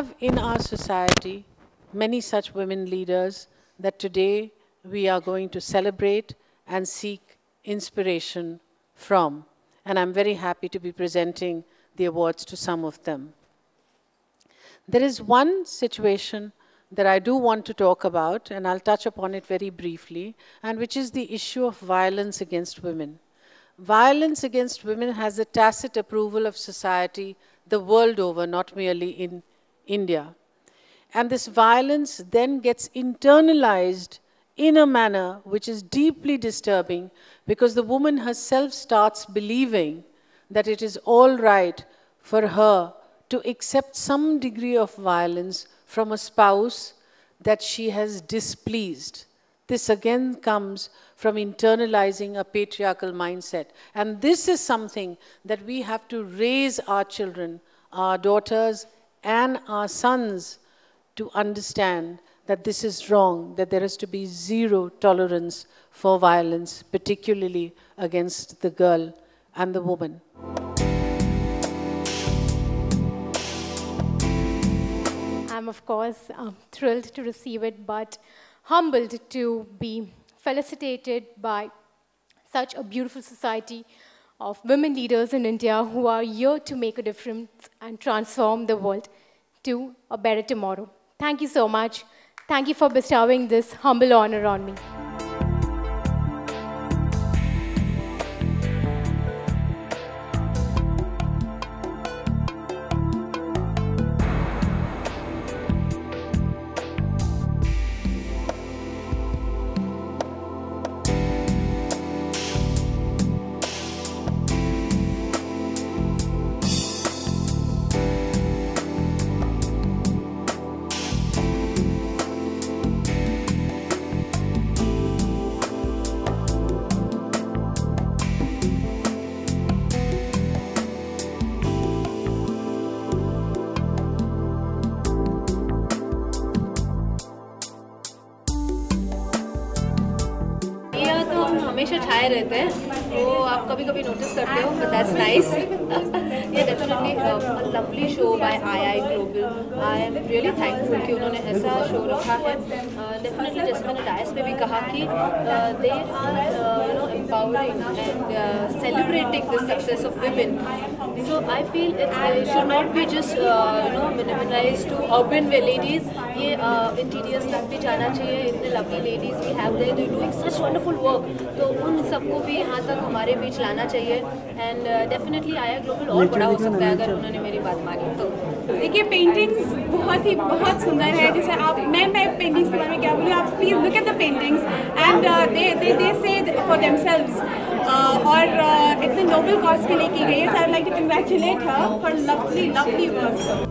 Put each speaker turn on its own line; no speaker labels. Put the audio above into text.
have in our society many such women leaders that today we are going to celebrate and seek inspiration from. And I'm very happy to be presenting the awards to some of them. There is one situation that I do want to talk about, and I'll touch upon it very briefly, and which is the issue of violence against women. Violence against women has a tacit approval of society the world over, not merely in India. And this violence then gets internalized in a manner which is deeply disturbing because the woman herself starts believing that it is all right for her to accept some degree of violence from a spouse that she has displeased. This again comes from internalizing a patriarchal mindset. And this is something that we have to raise our children, our daughters, and our sons to understand that this is wrong, that there is to be zero tolerance for violence, particularly against the girl and the woman.
I'm, of course, um, thrilled to receive it, but humbled to be felicitated by such a beautiful society of women leaders in India who are here to make a difference and transform the world to a better tomorrow. Thank you so much. Thank you for bestowing this humble honor on me.
हमेशा छाए रहते हैं तो आप कभी कभी notice करते हो बट दैट्स नाइस ये definitely lovely show by I I global I am really thankful कि उन्होंने ऐसा शो रखा है। डेफिनेटली जैसे मैंने डायस में भी कहा कि they are you know empowering and celebrating the success of women. So i feel it's uh, should not be just uh, minimized to urban ladies. ये इंटीरियर्स तक भी जाना चाहिए। इतने lovely ladies we have they doing such wonderful work तो उन सबको भी यहाँ तक हमारे बीच लाना चाहिए। एंड डेफिनेटली आया ग्लोबल और बड़ा हो सकता है अगर उन्होंने मेरी बात मानी। तो
देखिए पेंटिंग्स बहुत ही बहुत सुंदर है। जैसे आप मैं मैं पेंटिंग्स के बारे में क्या बोलूँ? आप please look at the paintings and they they they say for themselves और uh, इतने नोबल कॉज के लिए की गई है। I like to congratulate her for lovely lovely work